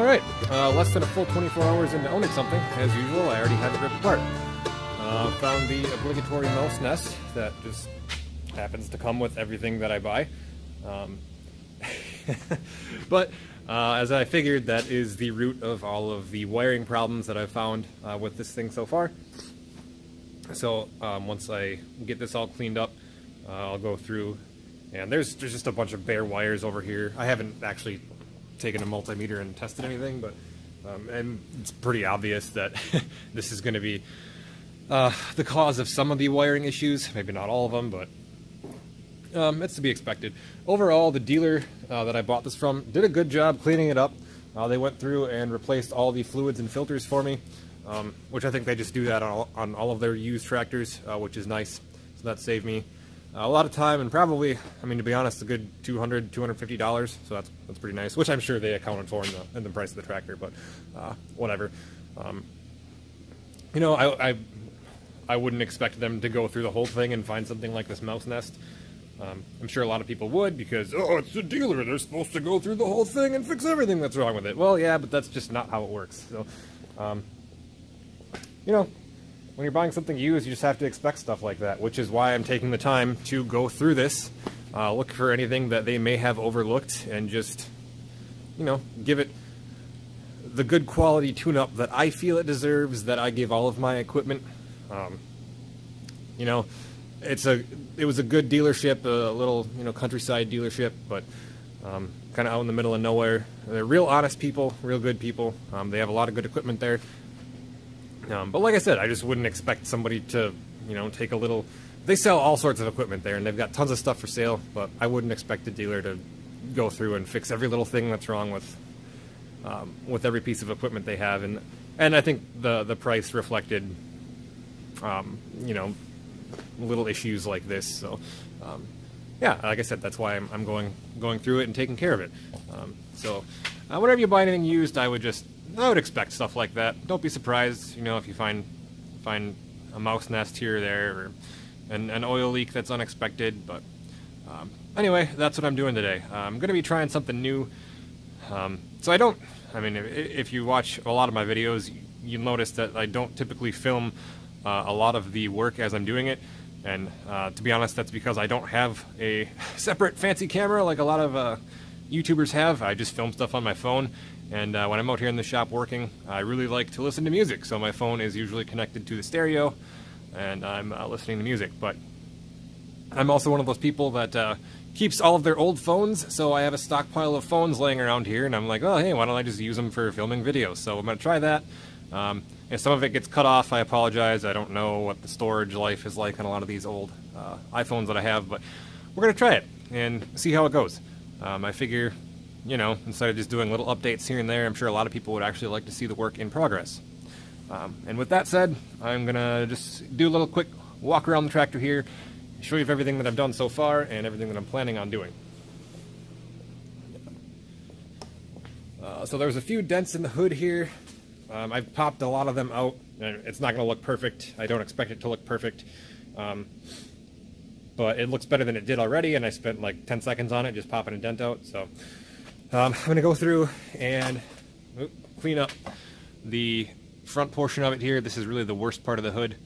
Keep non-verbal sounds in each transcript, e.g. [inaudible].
Alright, uh, less than a full 24 hours into owning something, as usual, I already had it ripped apart. Uh, found the obligatory mouse nest that just happens to come with everything that I buy. Um, [laughs] but uh, as I figured, that is the root of all of the wiring problems that I've found uh, with this thing so far. So um, once I get this all cleaned up, uh, I'll go through, and there's, there's just a bunch of bare wires over here. I haven't actually taken a multimeter and tested anything, but um, and it's pretty obvious that [laughs] this is going to be uh, the cause of some of the wiring issues. Maybe not all of them, but um, it's to be expected. Overall, the dealer uh, that I bought this from did a good job cleaning it up. Uh, they went through and replaced all the fluids and filters for me, um, which I think they just do that on all, on all of their used tractors, uh, which is nice. So that saved me a lot of time and probably, I mean, to be honest, a good 200 $250. So that's that's pretty nice, which I'm sure they accounted for in the, in the price of the tractor, but uh, whatever. Um, you know, I, I, I wouldn't expect them to go through the whole thing and find something like this mouse nest. Um, I'm sure a lot of people would because, oh, it's a dealer. They're supposed to go through the whole thing and fix everything that's wrong with it. Well, yeah, but that's just not how it works. So, um, you know, when you're buying something used, you just have to expect stuff like that, which is why I'm taking the time to go through this, uh, look for anything that they may have overlooked, and just, you know, give it the good quality tune-up that I feel it deserves, that I give all of my equipment. Um, you know, it's a it was a good dealership, a little you know countryside dealership, but um, kind of out in the middle of nowhere. They're real honest people, real good people. Um, they have a lot of good equipment there. Um, but like I said, I just wouldn't expect somebody to, you know, take a little. They sell all sorts of equipment there, and they've got tons of stuff for sale. But I wouldn't expect a dealer to go through and fix every little thing that's wrong with um, with every piece of equipment they have, and and I think the the price reflected, um, you know, little issues like this. So, um, yeah, like I said, that's why I'm, I'm, going going through it and taking care of it. Um, so, uh, whenever you buy anything used, I would just I would expect stuff like that. Don't be surprised, you know, if you find find a mouse nest here or there, or an, an oil leak that's unexpected. But um, anyway, that's what I'm doing today. Uh, I'm going to be trying something new. Um, so I don't. I mean, if, if, you watch a lot of my videos, you'll notice that I don't typically film uh, a lot of the work as I'm doing it. And uh, to be honest, that's because I don't have a [laughs] separate fancy camera like a lot of uh, YouTubers have. I just film stuff on my phone, and uh, when I'm out here in the shop working, I really like to listen to music. So my phone is usually connected to the stereo, and I'm uh, listening to music. But I'm also one of those people that uh, keeps all of their old phones. So I have a stockpile of phones laying around here, and I'm like, oh hey, why don't I just use them for filming videos? So I'm gonna try that. Um, if some of it gets cut off, I apologize. I don't know what the storage life is like on a lot of these old uh, iPhones that I have, but we're gonna try it and see how it goes. Um, I figure you know, instead of just doing little updates here and there, I'm sure a lot of people would actually like to see the work in progress. Um, and with that said, I'm gonna just do a little quick walk around the tractor here, show you everything that I've done so far and everything that I'm planning on doing. Uh, so there's a few dents in the hood here. Um, I've popped a lot of them out. It's not to look perfect. I don't expect it to look perfect. Um, but it looks better than it did already, and I spent like 10 seconds on it just popping a dent out. So um, [laughs] I'm going to go through and clean up the front portion of it here. This is really the worst part of the hood.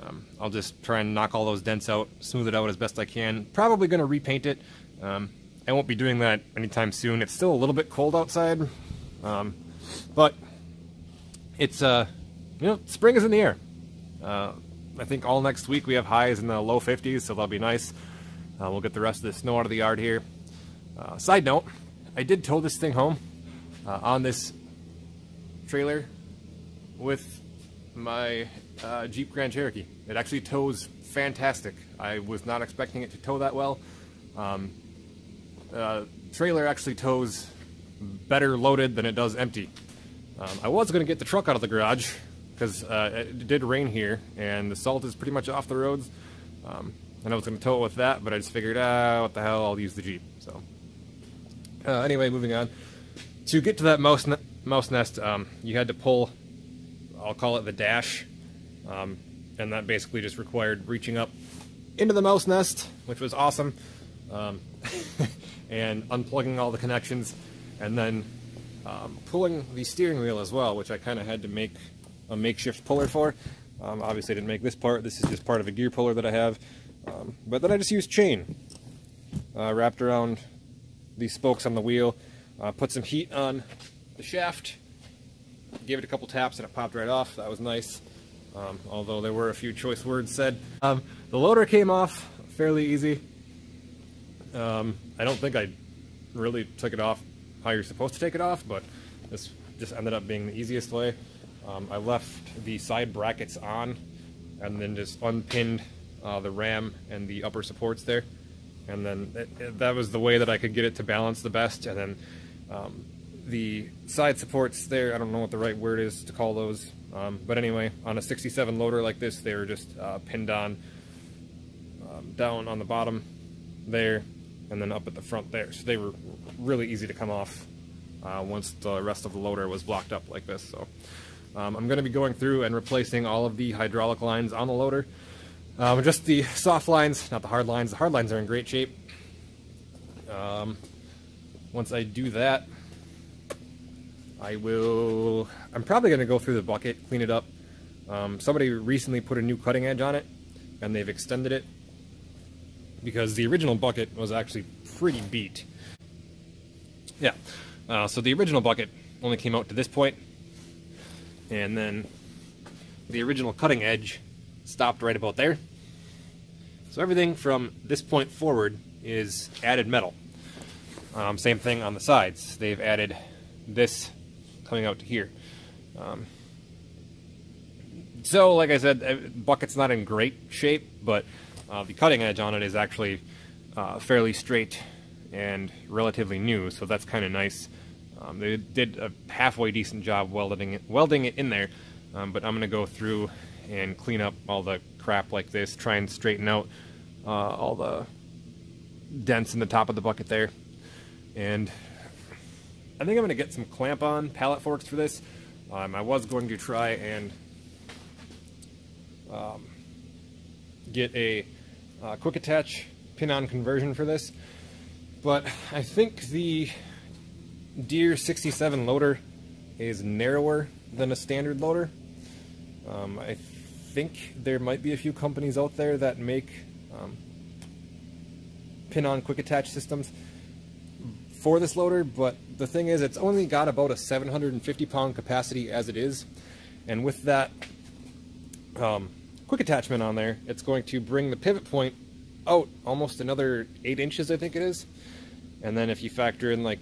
Um, I'll just try and knock all those dents out, smooth it out as best I can. Probably going to repaint it. Um, I won't be doing that anytime soon. It's still a little bit cold outside, um, but it's, uh, you know, spring is in the air. Uh, I think all next week we have highs in the low 50s, so that'll be nice. Uh, we'll get the rest of the snow out of the yard here. Uh, side note, I did tow this thing home uh, on this trailer with my uh, Jeep Grand Cherokee. It actually tows fantastic. I was not expecting it to tow that well. Um, uh, trailer actually tows better loaded than it does empty. Um, I was going to get the truck out of the garage because uh, it did rain here and the salt is pretty much off the roads. Um, and I was going to tow it with that, but I just figured, ah, what the hell, I'll use the Jeep. So uh, anyway, moving on. To get to that mouse, ne mouse nest, um, you had to pull, I'll call it the dash, um, and that basically just required reaching up into the mouse nest, which was awesome, um, [laughs] and unplugging all the connections, and then um, pulling the steering wheel as well, which I kind of had to make a makeshift puller for. Um, obviously, I didn't make this part. This is just part of a gear puller that I have. Um, but then I just used chain uh, wrapped around these spokes on the wheel. Uh, put some heat on the shaft. Gave it a couple taps and it popped right off. That was nice. Um, although there were a few choice words said. Um, the loader came off fairly easy. Um, I don't think I really took it off how you're supposed to take it off, but this just ended up being the easiest way. Um, I left the side brackets on and then just unpinned uh, the ram and the upper supports there. And then it, it, that was the way that I could get it to balance the best. And then um, the side supports there, I don't know what the right word is to call those. Um, but anyway, on a 67 loader like this, they were just uh, pinned on um, down on the bottom there and then up at the front there. So they were really easy to come off uh, once the rest of the loader was blocked up like this. So um, I'm going to be going through and replacing all of the hydraulic lines on the loader. Um, just the soft lines, not the hard lines. The hard lines are in great shape. Um, once I do that, I will, I'm probably going to go through the bucket, clean it up. Um, somebody recently put a new cutting edge on it, and they've extended it because the original bucket was actually pretty beat. Yeah, uh, so the original bucket only came out to this point, and then the original cutting edge stopped right about there. So everything from this point forward is added metal. Um, same thing on the sides. They've added this coming out to here. Um, so, like I said, uh, bucket's not in great shape, but uh, the cutting edge on it is actually uh, fairly straight and relatively new, so that's kind of nice. Um, they did a halfway decent job welding it, welding it in there, um, but I'm going to go through and clean up all the crap like this, try and straighten out uh, all the dents in the top of the bucket there. And I think I'm going to get some clamp-on pallet forks for this. Um, I was going to try and um, get a uh, quick attach pin-on conversion for this, but I think the Deere 67 loader is narrower than a standard loader. Um, I think there might be a few companies out there that make um, pin-on quick attach systems for this loader, but the thing is it's only got about a 750 pound capacity as it is, and with that um, quick attachment on there, it's going to bring the pivot point out almost another 8 inches, I think it is. And then if you factor in like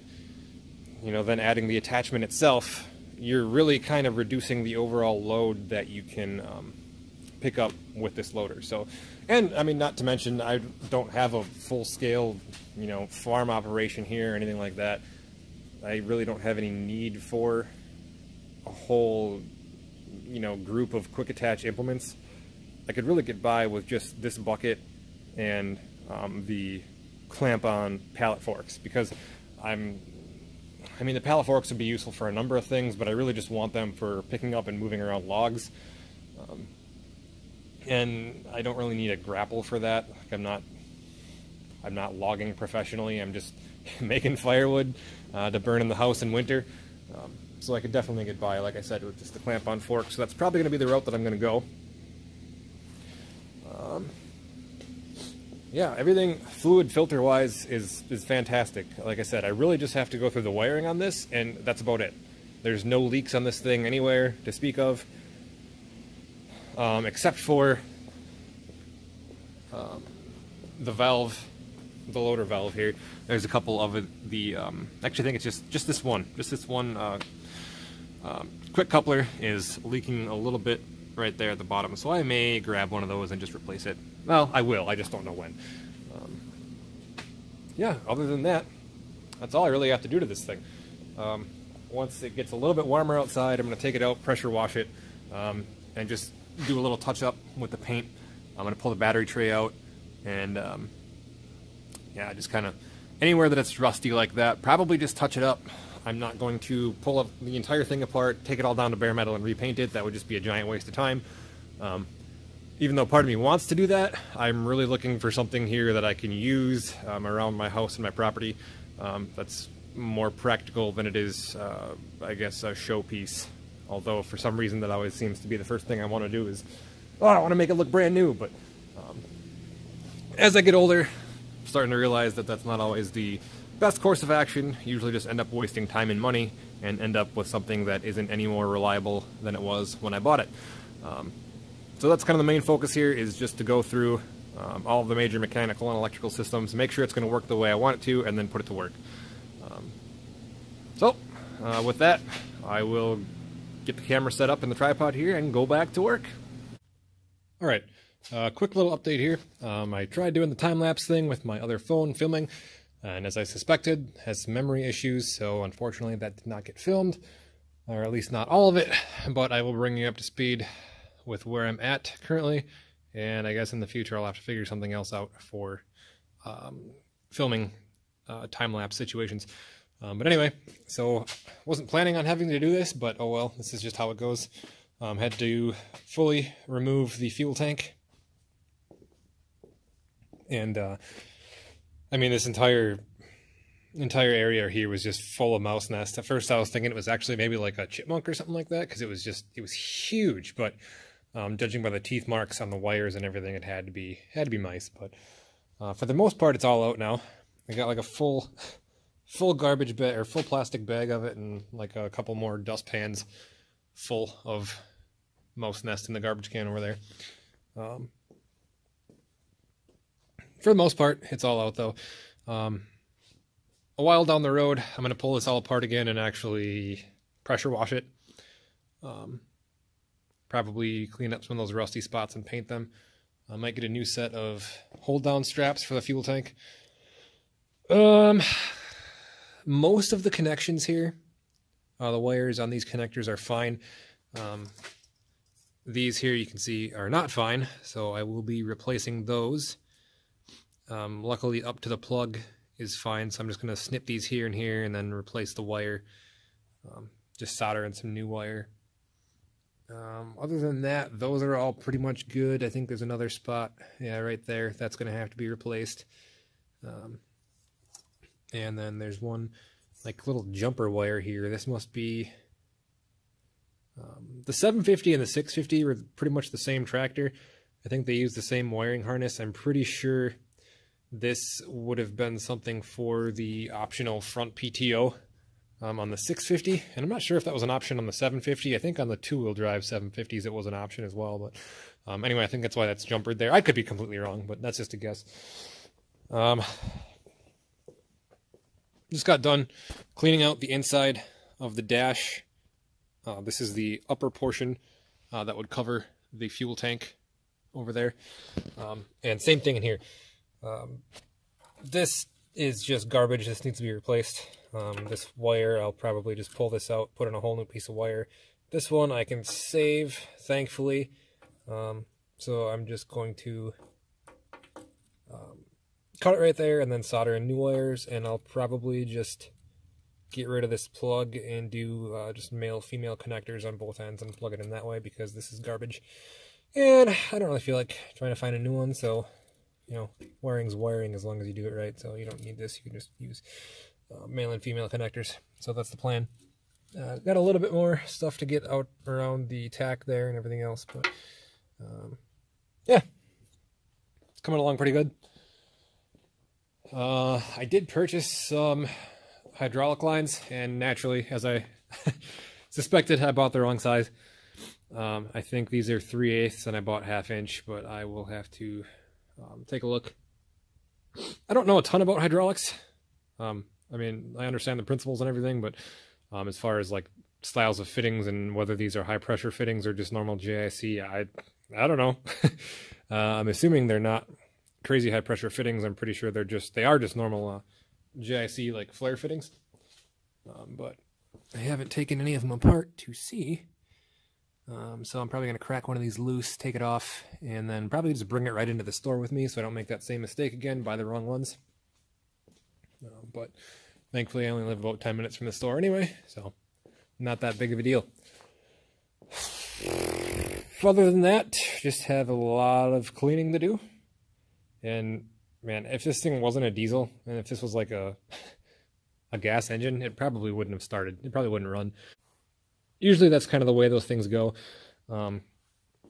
you know, then adding the attachment itself, you're really kind of reducing the overall load that you can um, pick up with this loader. So, and I mean, not to mention, I don't have a full-scale, you know, farm operation here or anything like that. I really don't have any need for a whole, you know, group of quick attach implements. I could really get by with just this bucket and um, the clamp-on pallet forks because I'm I mean, the pallet forks would be useful for a number of things, but I really just want them for picking up and moving around logs. Um, and I don't really need a grapple for that. Like I'm not, I'm not logging professionally. I'm just [laughs] making firewood uh, to burn in the house in winter. Um, so I could definitely get by, like I said, with just the clamp-on fork. So that's probably going to be the route that I'm going to go. Um, yeah, everything fluid filter wise is, is fantastic. Like I said, I really just have to go through the wiring on this and that's about it. There's no leaks on this thing anywhere to speak of. Um, except for um, the valve, the loader valve here. There's a couple of the, um, actually I think it's just, just this one, just this one uh, um, quick coupler is leaking a little bit right there at the bottom. So I may grab one of those and just replace it. Well, I will. I just don't know when. Um, yeah, other than that, that's all I really have to do to this thing. Um, once it gets a little bit warmer outside, I'm going to take it out, pressure wash it, um, and just do a little touch up with the paint. I'm going to pull the battery tray out, and um, yeah, just kind of anywhere that it's rusty like that, probably just touch it up. I'm not going to pull up the entire thing apart, take it all down to bare metal and repaint it. That would just be a giant waste of time. Um, even though part of me wants to do that, I'm really looking for something here that I can use um, around my house and my property um, that's more practical than it is, uh, I guess, a showpiece. Although for some reason that always seems to be the first thing I want to do is, oh, I want to make it look brand new. But um, as I get older, I'm starting to realize that that's not always the best course of action. Usually just end up wasting time and money and end up with something that isn't any more reliable than it was when I bought it. Um, so that's kind of the main focus here is just to go through um, all of the major mechanical and electrical systems, make sure it's going to work the way I want it to, and then put it to work. Um, so, uh, with that, I will get the camera set up in the tripod here and go back to work. All right, uh, quick little update here. Um, I tried doing the time-lapse thing with my other phone filming, and as I suspected, has memory issues, so unfortunately that did not get filmed, or at least not all of it, but I will bring you up to speed with where I'm at currently and I guess in the future I'll have to figure something else out for um, filming uh, time lapse situations. Um, but anyway, so wasn't planning on having to do this, but oh well, this is just how it goes. Um, had to fully remove the fuel tank, and uh, I mean this entire entire area here was just full of mouse nests. At first, I was thinking it was actually maybe like a chipmunk or something like that because it was just it was huge, but um, judging by the teeth marks on the wires and everything, it had to be had to be mice. But uh, for the most part, it's all out now. I got like a full full garbage bag or full plastic bag of it, and like a couple more dust pans full of mouse nest in the garbage can over there. Um, for the most part, it's all out though. Um, a while down the road, I'm going to pull this all apart again and actually pressure wash it. Um, probably clean up some of those rusty spots and paint them. I might get a new set of hold down straps for the fuel tank. Um, most of the connections here, uh, the wires on these connectors are fine. Um, these here you can see are not fine, so I will be replacing those. Um, luckily up to the plug is fine, so I'm just going to snip these here and here and then replace the wire. Um, just solder in some new wire. Um, other than that, those are all pretty much good. I think there's another spot, yeah, right there. That's going to have to be replaced. Um, and then there's one like little jumper wire here. This must be um, the 750 and the 650 were pretty much the same tractor. I think they use the same wiring harness. I'm pretty sure this would have been something for the optional front PTO um, on the 650, and I'm not sure if that was an option on the 750. I think on the two-wheel drive 750s it was an option as well. But um, anyway, I think that's why that's jumpered there. I could be completely wrong, but that's just a guess. Just got done cleaning out the inside of the dash. Uh, this is the upper portion uh, that would cover the fuel tank over there. Um, and same thing in here. Um, this is just garbage. This needs to be replaced. Um, this wire, I'll probably just pull this out, put in a whole new piece of wire. This one I can save, thankfully. Um, so I'm just going to cut it right there and then solder in new wires. And I'll probably just get rid of this plug and do uh, just male-female connectors on both ends and plug it in that way because this is garbage. And I don't really feel like trying to find a new one, so, you know, wiring's wiring as long as you do it right. So you don't need this. You can just use uh, male and female connectors. So that's the plan. Uh, got a little bit more stuff to get out around the tach there and everything else, but um, yeah, it's coming along pretty good. Uh, I did purchase some hydraulic lines, and naturally, as I [laughs] suspected, I bought the wrong size. Um, I think these are 3 eighths, and I bought half inch, but I will have to um, take a look. I don't know a ton about hydraulics. Um, I mean, I understand the principles and everything, but um, as far as like styles of fittings and whether these are high pressure fittings or just normal JIC, I I don't know. [laughs] uh, I'm assuming they're not crazy high pressure fittings. I'm pretty sure they're just they are just normal uh, JIC like flare fittings. Um, but I haven't taken any of them apart to see. Um, so I'm probably going to crack one of these loose, take it off, and then probably just bring it right into the store with me so I don't make that same mistake again, buy the wrong ones. Uh, but Thankfully, I only live about 10 minutes from the store anyway, so not that big of a deal. [sighs] Other than that, just have a lot of cleaning to do. And man, if this thing wasn't a diesel, and if this was like a, [laughs] a gas engine, it probably wouldn't have started. It probably wouldn't run. Usually that's kind of the way those things go. Um,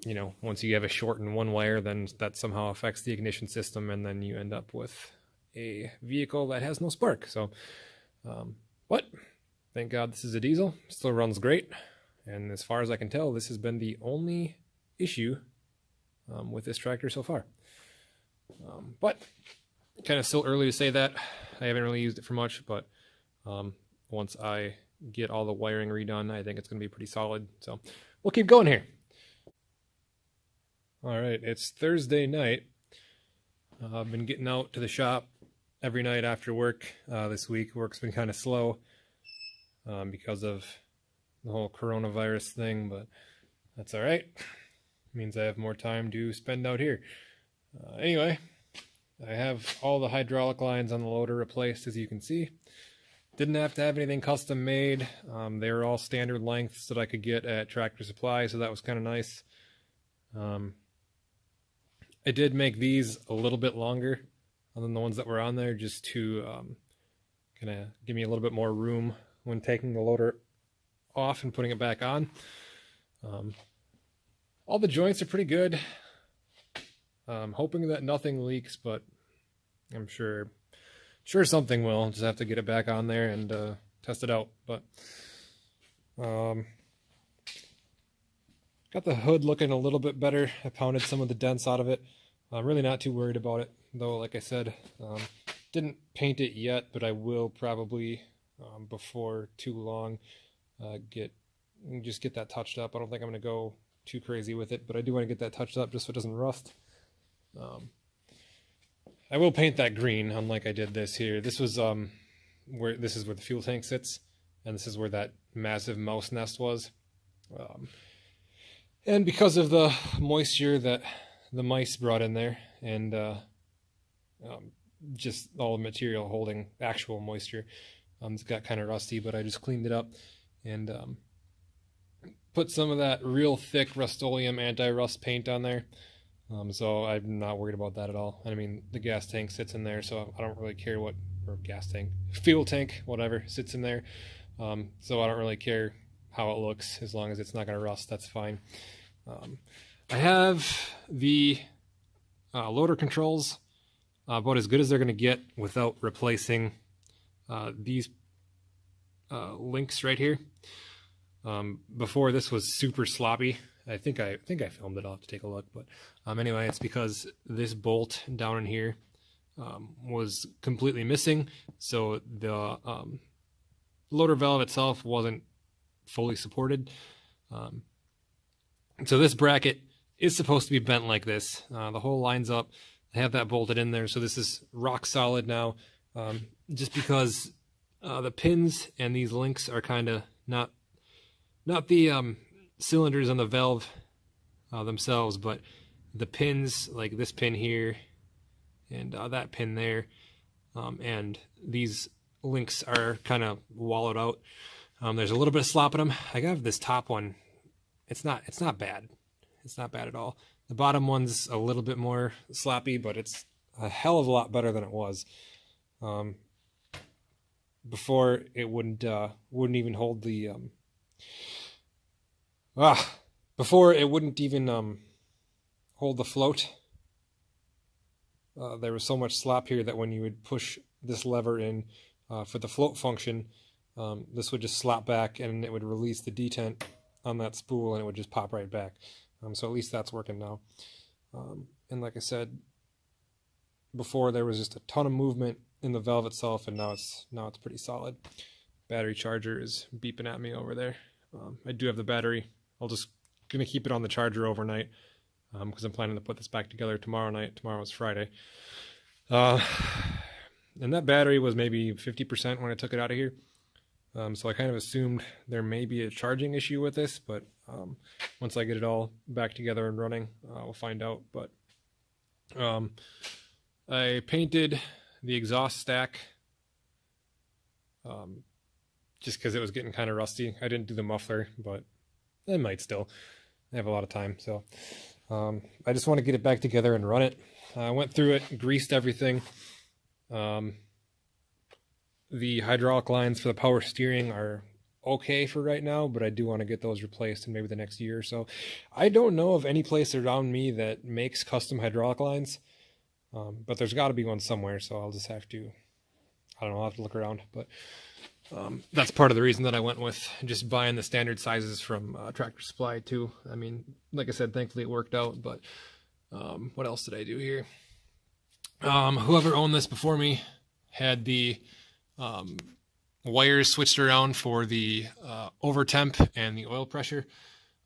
you know, once you have a short in one wire, then that somehow affects the ignition system, and then you end up with a vehicle that has no spark. So, um, but thank God this is a diesel. Still runs great. And as far as I can tell, this has been the only issue um, with this tractor so far. Um, but kind of still early to say that. I haven't really used it for much, but um, once I get all the wiring redone, I think it's going to be pretty solid. So we'll keep going here. All right, it's Thursday night. Uh, I've been getting out to the shop every night after work uh, this week. Work's been kind of slow um, because of the whole coronavirus thing, but that's all right. means I have more time to spend out here. Uh, anyway, I have all the hydraulic lines on the loader replaced, as you can see. Didn't have to have anything custom made. Um, they were all standard lengths that I could get at Tractor Supply, so that was kind of nice. Um, I did make these a little bit longer than the ones that were on there, just to um, kind of give me a little bit more room when taking the loader off and putting it back on. Um, all the joints are pretty good. I'm hoping that nothing leaks, but I'm sure sure something will. Just have to get it back on there and uh, test it out. But um, got the hood looking a little bit better. I pounded some of the dents out of it. I'm really not too worried about it, though. Like I said, um, didn't paint it yet, but I will probably um, before too long uh, get just get that touched up. I don't think I'm going to go too crazy with it, but I do want to get that touched up just so it doesn't rust. Um, I will paint that green, unlike I did this here. This was um, where this is where the fuel tank sits, and this is where that massive mouse nest was. Um, and because of the moisture that the mice brought in there, and uh, um, just all the material holding actual moisture, um, it's got kind of rusty. But I just cleaned it up and um, put some of that real thick Rust-Oleum anti-rust paint on there. Um, so I'm not worried about that at all. I mean, the gas tank sits in there, so I don't really care what, or gas tank, fuel tank, whatever, sits in there. Um, so I don't really care how it looks as long as it's not going to rust. That's fine. Um, I have the uh, loader controls uh, about as good as they're going to get without replacing uh, these uh, links right here. Um, before this was super sloppy. I think I, I think I filmed it. I'll have to take a look. But um, anyway, it's because this bolt down in here um, was completely missing. So the um, loader valve itself wasn't fully supported. Um, so this bracket is supposed to be bent like this. Uh, the hole lines up. I have that bolted in there. So this is rock solid now. Um, just because uh, the pins and these links are kind of not not the um, cylinders on the valve uh, themselves, but the pins, like this pin here and uh, that pin there, um, and these links are kind of wallowed out. Um, there's a little bit of slop in them. I got this top one. It's not. It's not bad. It's not bad at all. The bottom one's a little bit more sloppy, but it's a hell of a lot better than it was. Um, before it wouldn't uh, wouldn't even hold the um, ah before it wouldn't even um, hold the float. Uh, there was so much slop here that when you would push this lever in uh, for the float function, um, this would just slop back and it would release the detent on that spool and it would just pop right back. Um, so at least that's working now. Um, and like I said before, there was just a ton of movement in the valve itself, and now it's now it's pretty solid. Battery charger is beeping at me over there. Um, I do have the battery. I'll just gonna keep it on the charger overnight because um, I'm planning to put this back together tomorrow night. Tomorrow is Friday. Uh, and that battery was maybe 50% when I took it out of here. Um, so I kind of assumed there may be a charging issue with this, but um, once I get it all back together and running, uh, we'll find out. But um, I painted the exhaust stack um, just because it was getting kind of rusty. I didn't do the muffler, but I might still. I have a lot of time, so um, I just want to get it back together and run it. I went through it, greased everything. Um, the hydraulic lines for the power steering are okay for right now, but I do want to get those replaced in maybe the next year or so. I don't know of any place around me that makes custom hydraulic lines, um, but there's got to be one somewhere, so I'll just have to, I don't know, I'll have to look around. But um, that's part of the reason that I went with just buying the standard sizes from uh, Tractor Supply too. I mean, like I said, thankfully it worked out, but um, what else did I do here? Um, whoever owned this before me had the um, wires switched around for the uh, over temp and the oil pressure.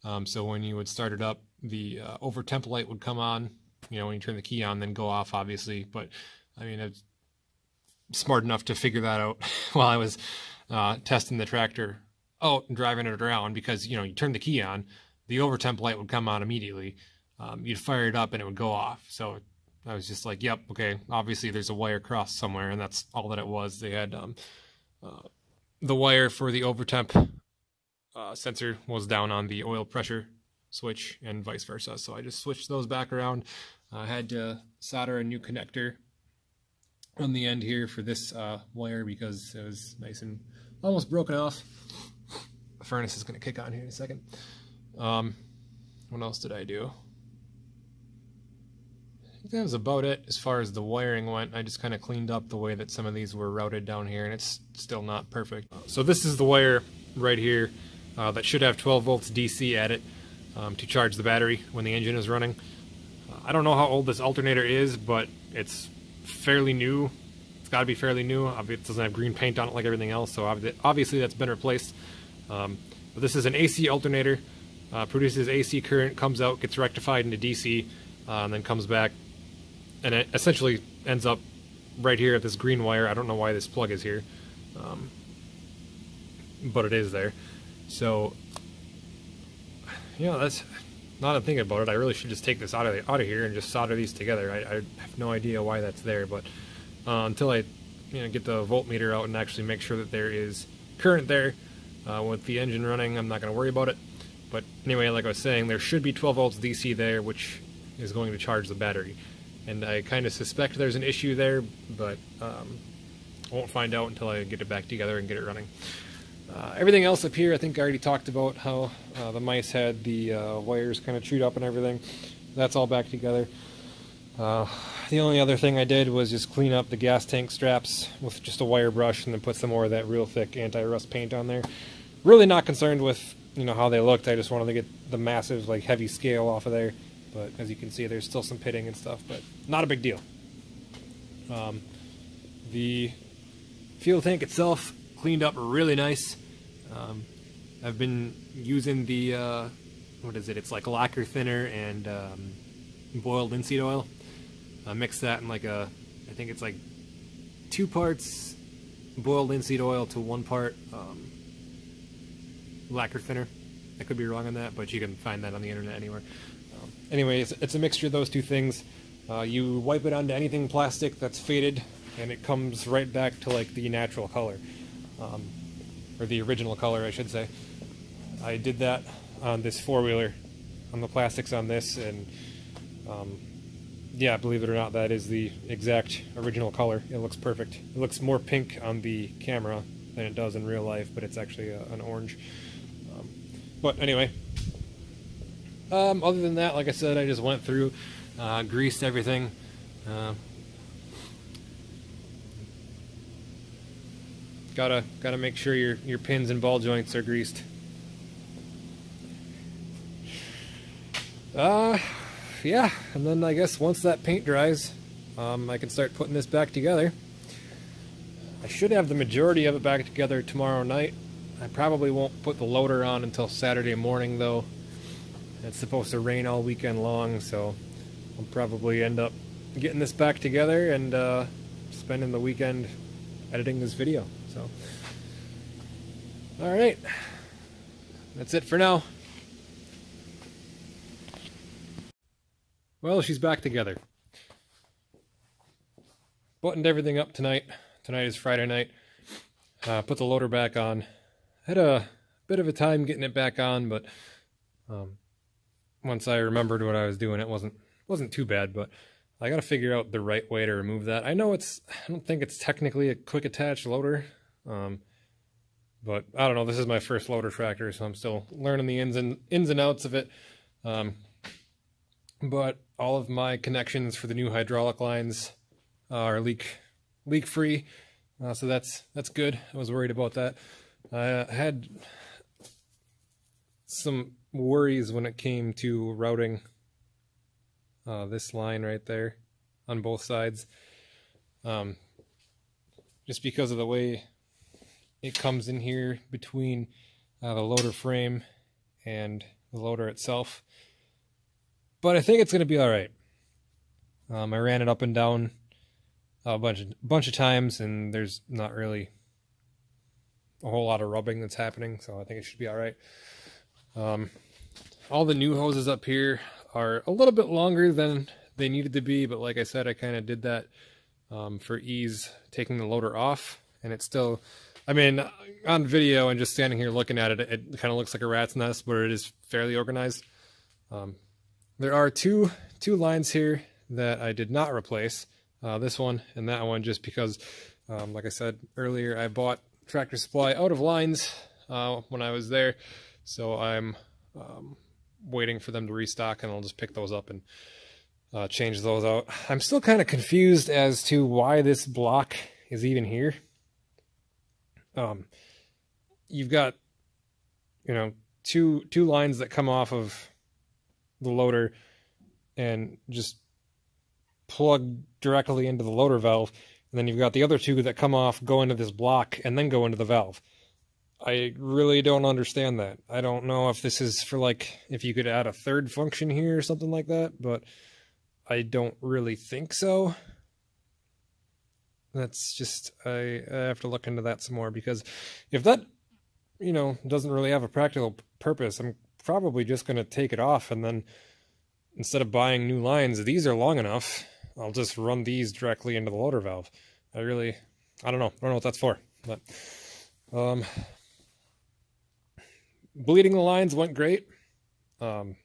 Um, so when you would start it up, the uh, over temp light would come on, you know, when you turn the key on, then go off, obviously. But I mean, it's smart enough to figure that out [laughs] while I was uh, testing the tractor out and driving it around because, you know, you turn the key on, the over temp light would come on immediately. Um, you'd fire it up and it would go off. So I was just like, yep, okay, obviously there's a wire cross somewhere, and that's all that it was. They had um, uh, the wire for the overtemp uh, sensor was down on the oil pressure switch and vice versa. So I just switched those back around. I had to solder a new connector on the end here for this uh, wire because it was nice and almost broken off. The furnace is going to kick on here in a second. Um, what else did I do? that was about it as far as the wiring went. I just kind of cleaned up the way that some of these were routed down here, and it's still not perfect. So this is the wire right here uh, that should have 12 volts DC at it um, to charge the battery when the engine is running. Uh, I don't know how old this alternator is, but it's fairly new. It's got to be fairly new. It doesn't have green paint on it like everything else, so obviously that's been replaced. Um, but this is an AC alternator. Uh, produces AC current, comes out, gets rectified into DC, uh, and then comes back and it essentially ends up right here at this green wire. I don't know why this plug is here, um, but it is there. So, yeah, that's not I'm about it. I really should just take this out of the, out of here and just solder these together. I, I have no idea why that's there, but uh, until I you know get the voltmeter out and actually make sure that there is current there uh, with the engine running, I'm not going to worry about it. But anyway, like I was saying, there should be 12 volts DC there, which is going to charge the battery and I kind of suspect there's an issue there, but um, won't find out until I get it back together and get it running. Uh, everything else up here, I think I already talked about how uh, the mice had the uh, wires kind of chewed up and everything. That's all back together. Uh, the only other thing I did was just clean up the gas tank straps with just a wire brush and then put some more of that real thick anti-rust paint on there. Really not concerned with you know how they looked. I just wanted to get the massive like heavy scale off of there. But as you can see, there's still some pitting and stuff, but not a big deal. Um, the fuel tank itself cleaned up really nice. Um, I've been using the, uh, what is it? It's like lacquer thinner and um, boiled linseed oil. I mix that in like a, I think it's like two parts boiled linseed oil to one part um, lacquer thinner. I could be wrong on that, but you can find that on the internet anywhere anyway, it's, it's, a mixture of those two things. Uh, you wipe it onto anything plastic that's faded, and it comes right back to like the natural color, um, or the original color, I should say. I did that on this four wheeler, on the plastics on this, and um, yeah, believe it or not, that is the exact original color. It looks perfect. It looks more pink on the camera than it does in real life, but it's actually a, an orange. Um, but anyway, um, other than that, like I said, I just went through, uh, greased everything. Uh, gotta gotta make sure your your pins and ball joints are greased. Uh, yeah, and then I guess once that paint dries, um, I can start putting this back together. I should have the majority of it back together tomorrow night. I probably won't put the loader on until Saturday morning though. It's supposed to rain all weekend long, so I'll probably end up getting this back together and uh, spending the weekend editing this video. So, all right, that's it for now. Well, she's back together. Buttoned everything up tonight. Tonight is Friday night. Uh, put the loader back on. Had a bit of a time getting it back on, but um, once I remembered what I was doing, it wasn't wasn't too bad, but I got to figure out the right way to remove that. I know it's, I don't think it's technically a quick attach loader. Um, but I don't know. This is my first loader tractor, so I'm still learning the ins and ins and outs of it. Um, but all of my connections for the new hydraulic lines are leak leak free, uh, so that's that's good. I was worried about that. I had some worries when it came to routing uh, this line right there on both sides. Um, just because of the way it comes in here between uh, the loader frame and the loader itself. But I think it's going to be all right. Um, I ran it up and down a bunch of, bunch of times, and there's not really a whole lot of rubbing that's happening, so I think it should be all right. Um, all the new hoses up here are a little bit longer than they needed to be, but like I said, I kind of did that um, for ease, taking the loader off, and it's still, I mean, on video and just standing here looking at it, it kind of looks like a rat's nest, but it is fairly organized. Um, there are two two lines here that I did not replace, uh, this one and that one, just because, um, like I said earlier, I bought Tractor Supply out of lines uh, when I was there, so I'm um, waiting for them to restock, and I'll just pick those up and uh, change those out. I'm still kind of confused as to why this block is even here. Um, you've got, you know, two two lines that come off of the loader and just plug directly into the loader valve, and then you've got the other two that come off, go into this block, and then go into the valve. I really don't understand that. I don't know if this is for like if you could add a third function here or something like that, but I don't really think so. That's just I, I have to look into that some more because if that you know doesn't really have a practical purpose, I'm probably just going to take it off and then instead of buying new lines, these are long enough. I'll just run these directly into the loader valve. I really I don't know. I don't know what that's for, but um bleeding the lines went great. Um,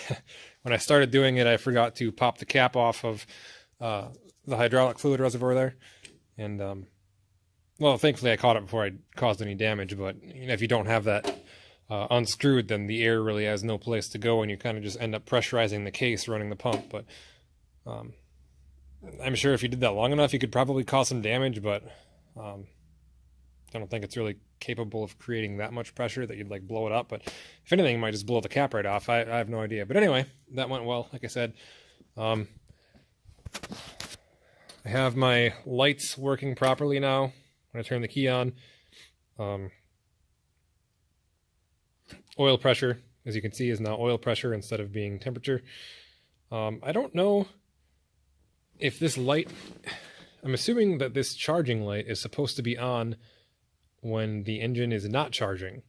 [laughs] when I started doing it, I forgot to pop the cap off of uh, the hydraulic fluid reservoir there, and um, well, thankfully I caught it before I caused any damage. But you know, if you don't have that uh, unscrewed, then the air really has no place to go, and you kind of just end up pressurizing the case running the pump. But um, I'm sure if you did that long enough, you could probably cause some damage, but um, I don't think it's really capable of creating that much pressure that you'd like blow it up. But if anything, might just blow the cap right off. I, I have no idea. But anyway, that went well. Like I said, um, I have my lights working properly now. When I turn the key on, um, oil pressure, as you can see, is now oil pressure instead of being temperature. Um, I don't know if this light. I'm assuming that this charging light is supposed to be on when the engine is not charging.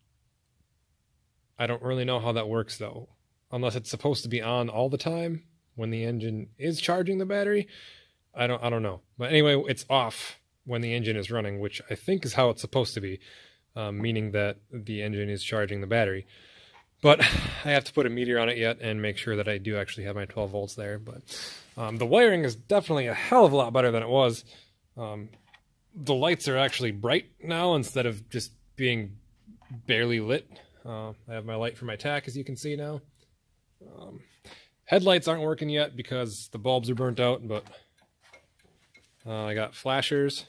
I don't really know how that works though, unless it's supposed to be on all the time when the engine is charging the battery. I don't I don't know. But anyway, it's off when the engine is running, which I think is how it's supposed to be, um, meaning that the engine is charging the battery. But [sighs] I have to put a meter on it yet and make sure that I do actually have my 12 volts there. But um, the wiring is definitely a hell of a lot better than it was. Um, the lights are actually bright now instead of just being barely lit. Uh, I have my light for my tach, as you can see now. Um, headlights aren't working yet because the bulbs are burnt out, but uh, I got flashers.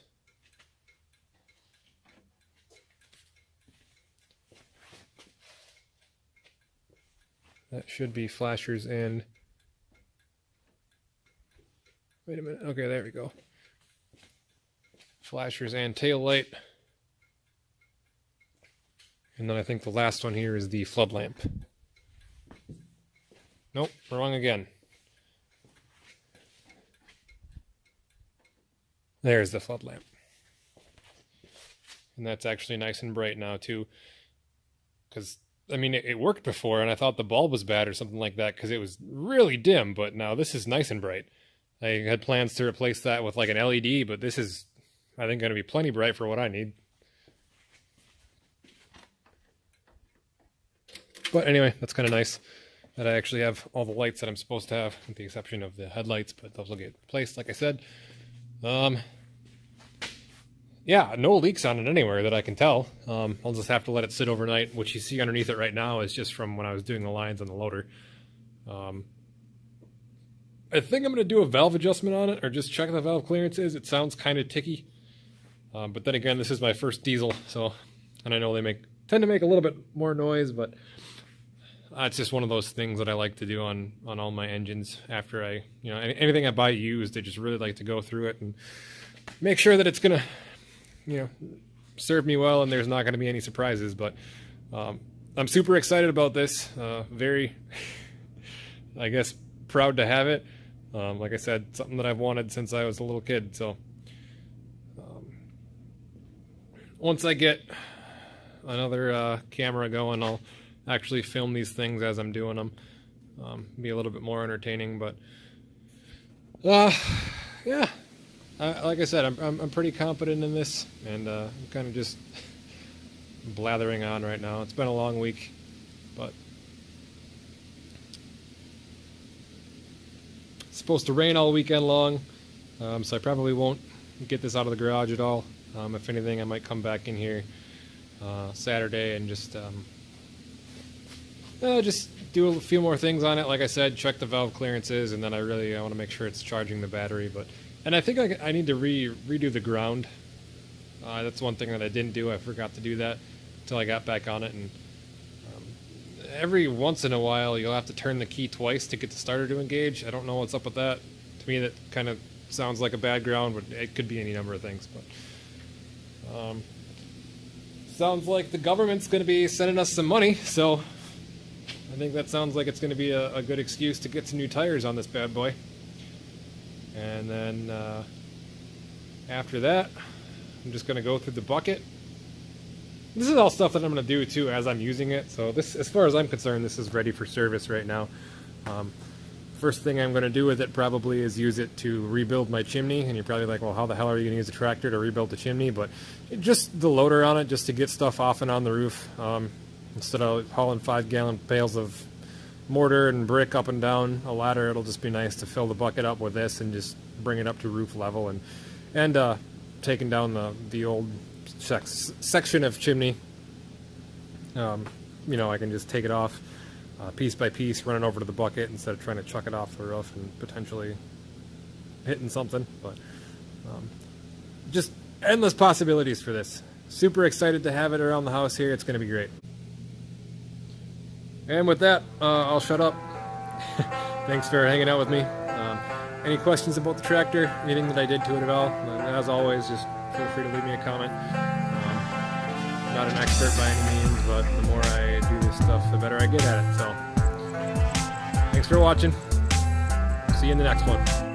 That should be flashers and... Wait a minute. Okay, there we go flashers and tail light. And then I think the last one here is the flood lamp. Nope, wrong again. There's the flood lamp. And that's actually nice and bright now too. Because, I mean, it, it, worked before and I thought the bulb was bad or something like that because it was really dim, but now this is nice and bright. I had plans to replace that with like an LED, but this is I think going to be plenty bright for what I need. But anyway, that's kind of nice that I actually have all the lights that I'm supposed to have, with the exception of the headlights, but those will get replaced, like I said. Um, yeah, no leaks on it anywhere that I can tell. Um, I'll just have to let it sit overnight. What you see underneath it right now is just from when I was doing the lines on the loader. Um, I think I'm going to do a valve adjustment on it or just check the valve clearances. It sounds kind of ticky. Um, but then again, this is my first diesel, so and I know they make tend to make a little bit more noise, but it's just one of those things that I like to do on on all my engines after I, you know, anything I buy used, I just really like to go through it and make sure that it's going to you know, served me well and there's not going to be any surprises. But um, I'm super excited about this. Uh, very, [laughs] I guess, proud to have it. Um, like I said, something that I've wanted since I was a little kid. So um, once I get another uh, camera going, I'll actually film these things as I'm doing them. Um, be a little bit more entertaining, but uh, yeah, uh, like I said, I'm, I'm, I'm pretty confident in this, and uh, I'm kind of just [laughs] blathering on right now. It's been a long week, but it's supposed to rain all weekend long, um, so I probably won't get this out of the garage at all. Um, if anything, I might come back in here uh, Saturday and just um, uh, just do a few more things on it. Like I said, check the valve clearances, and then I really I want to make sure it's charging the battery, but. And I think I, I need to re redo the ground. Uh, that's one thing that I didn't do. I forgot to do that until I got back on it. And um, every once in a while, you'll have to turn the key twice to get the starter to engage. I don't know what's up with that. To me, that kind of sounds like a bad ground, but it could be any number of things. But um, sounds like the government's going to be sending us some money, so I think that sounds like it's going to be a, a good excuse to get some new tires on this bad boy. And then uh, after that, I'm just going to go through the bucket. This is all stuff that I'm going to do too as I'm using it. So this, as far as I'm concerned, this is ready for service right now. Um, first thing I'm going to do with it probably is use it to rebuild my chimney. And you're probably like, well, how the hell are you going to use a tractor to rebuild the chimney? But just the loader on it, just to get stuff off and on the roof. Um, instead of hauling five gallon pails of mortar and brick up and down a ladder, it'll just be nice to fill the bucket up with this and just bring it up to roof level and and uh, taking down the the old section of chimney. Um, you know, I can just take it off uh, piece by piece, run it over to the bucket instead of trying to chuck it off the roof and potentially hitting something. But um, just endless possibilities for this. Super excited to have it around the house here. It's going to be great. And with that, uh, I'll shut up. [laughs] Thanks for hanging out with me. Um, any questions about the tractor, anything that I did to it at all, as always, just feel free to leave me a comment. Um, not an expert by any means, but the more I do this stuff, the better I get at it. So, thanks for watching. See you in the next one.